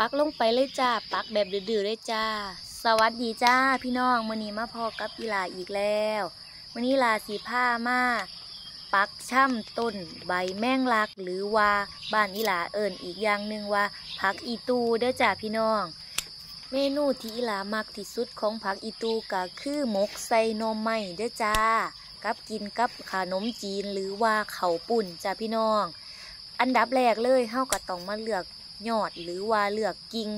ปักลงไปเลยจ้า ปักแบบดื้อๆเลยจ้า สวัสดีจ้าพี่น้องมื้อนี้มาพอกับอีหลาอีกแล้วมื้อนี้ลาสีผ้ามาปักช่ำต้นใบแมงลัก หรือว่าบ้านอีหลาเอิญอีกอย่างหนึ่งว่าผักอีตูเด้อจ้าพี่น้อง เมนูที่อีหลามักที่สุดของผักอีตูก็คือหมกใส่นมไม้เด้อจ้ากับกินกับขนมจีนหรือว่าเข้าปุ่นจ้าพี่น้อง อันดับแรกเลยเฮาก็ต้องมาเลือก ยอดหรือว่าเลือกกิ่ง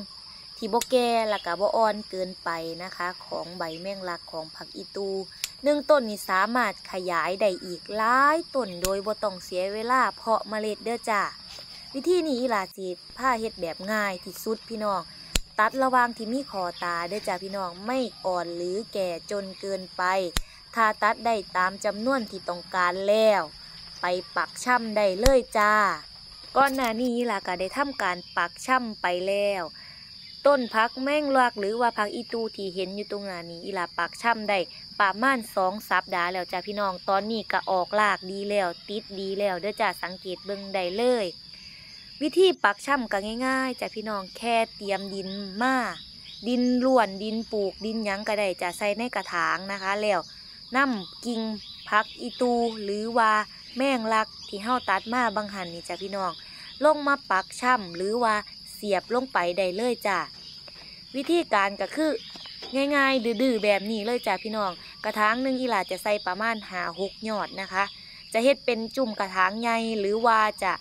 ที่บ่แก่และก็บ่อ่อนเกินไปนะคะ ของใบแมงลักของผักอีตูหนึ่งต้นนี่สามารถขยายได้อีกหลายต้นโดยบ่ต้องเสียเวลาเพาะเมล็ดเด้อจ้าวิธีนี้อีหลาสิผ้าเฮ็ดแบบง่ายที่สุดพี่น้อง ตัดระวางที่มีคอตาเด้อจ้าพี่น้องไม่อ่อนหรือแก่จนเกินไปถ้าตัดได้ตามจำนวนที่ต้องการแล้ว ไปปักช่ำได้เลยจ้า ก่อนหน้านี้ล่ะก็ได้ทำการปักช่ำไปแล้ว ต้นพักแมงลักหรือว่าพักอีตูที่เห็นอยู่ตรงหน้านี้อีลาปักช่ำได้ประมาณสองสัปดาห์แล้วจ้าพี่น้องตอนนี้ก็ออกรากดีแล้ว ติดดีแล้วเด้อจ้าสังเกตเบิ่งได้เลย วิธีปักช่ำก็ง่ายๆจ้าพี่น้องแค่เตรียมดินมาดินล้วนดินปลูกดินยังก็ได้จะใส่ในกระถางนะคะแล้วนำกิ่งพักอีตูหรือว่า แมงลักที่เฮาตัดมาบางหันนี่จ้าพี่น้อง ลงมาปักช่ำหรือว่าเสียบลงไปได้เลยจ้ะ วิธีการก็คือ ง่ายๆ ดื้อๆแบบนี้เลยจ้ะพี่น้อง กระถางหนึ่งอีหลาจะใส่ประมาณหาหกยอดนะคะ จะเฮ็ดเป็นจุ่มกระถางใหญ่หรือว่าจะ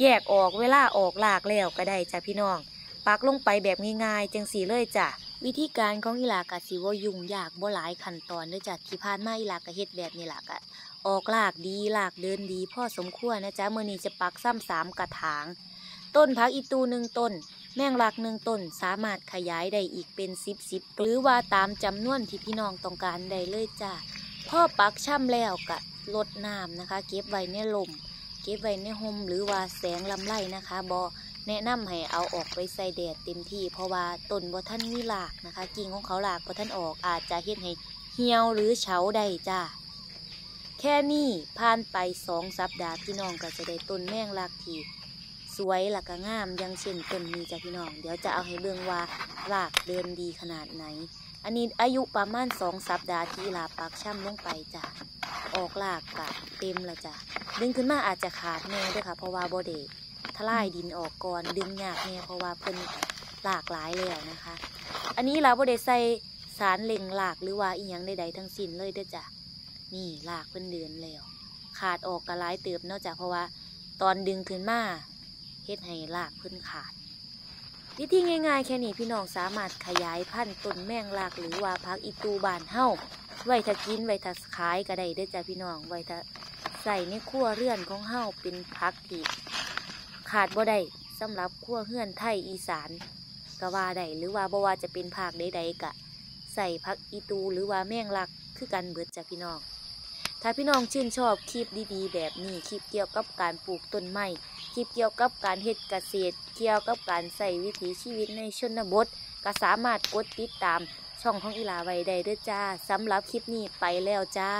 แยกออกเวลาออกหลากแล้วก็ได้จ้ะพี่น้อง ปักลงไปแบบง่ายๆจังสีเลยจ้ะ วิธีการของอีหลากะสิว่ายุ่งยากบ่หลายขั้นตอนเด้องจ้ะที่ผ่านมาอีหลากะเฮ็ดแบบนี้ล่ะกะออกลากดีลากเดินดีพ่อสมควรนะจ๊ะเมื่อนี้จะปักซ้ำสามกระถาง ต้นพักอีตูหนึ่งต้น แมงลักหนึ่งต้นสามารถขยายได้อีกเป็นสิบสิบหรือว่าตามจำนวนที่พี่น้องต้องการได้เลยจ้ะพ่อปักช่ำแล้วกะลดน้ำนะคะ เก็บไว้ในลมเก็บไว้ในห่มหรือว่าแสงลำไรนะคะบอ แนะนำให้เอาออกไปใส่แดดเต็มที่ เพราะว่าต้นบ่ท่านมีหลากนะคะ กิ่งของเขาหลากบ่ท่านออกอาจจะเฮ็ดให้เหี่ยวหรือเฉาได้จ้าแค่นี้ผ่านไปสองสัปดาห์พี่น้องก็จะได้ต้นแมงลักที่สวยและก็งามยังเช่นต้นนี้จ้ะพี่น้อง เดี๋ยวจะเอาให้เบิ่งว่ารากเดินดีขนาดไหน อันนี้อายุประมาณสองสัปดาห์ที่ลาปักช่ำลงไปจ้ะออกรากกะเต็มละจ้ะดึงขึ้นมาอาจจะขาดแน่ด้วยค่ะ เพราะว่าโบเด ทลายดินออกก่อนดึงยากแน่เพราะว่าเพิ่นหลากหลายแล้วนะคะ อันนี้เราโบเดใส่สารเล็งหลากหรือว่าอีหยังใดๆทั้งสิ้นเลยเด้อจ้ะนี่หลากเพิ่นเดือนแล้ว ขาดออกกระลายเติบนอกจากเพราะว่าตอนดึงขึ้นมาเฮ็ดให้ลากเพิ่นขาดวิธีง่ายๆแค่นี้พี่น้องสามารถขยายพันธุ์ต้นแมงลากหรือว่าพักอีตูบานเฮ้าไว้ถ้ากินไว้ถ้าขายก็ได้เด้อจ้ะพี่น้องไว้ถ้าใส่ในครัวเรือนของเฮ้าเป็นพักที่ ขาดบ่ได้สำหรับครัวเรือนไทยอีสานก็ว่าได้หรือว่าบ่ว่าจะเป็นภาคใดๆกะ ใส่พักอีตูหรือว่าแมงลักคือกันเบิดจ้ะพี่น้อง ถ้าพี่น้องชื่นชอบคลิปดีๆ แบบนี้คลิปเกี่ยวกับการปลูกต้นไม้คลิปเกี่ยวกับการเฮ็ดเกษตร เกี่ยวกับการใส่วิถีชีวิตในชนบทก็สามารถกดติดตามช่องของอีลาไว้ได้เด้วยจ้าสำหรับคลิปนี้ไปแล้วจ้า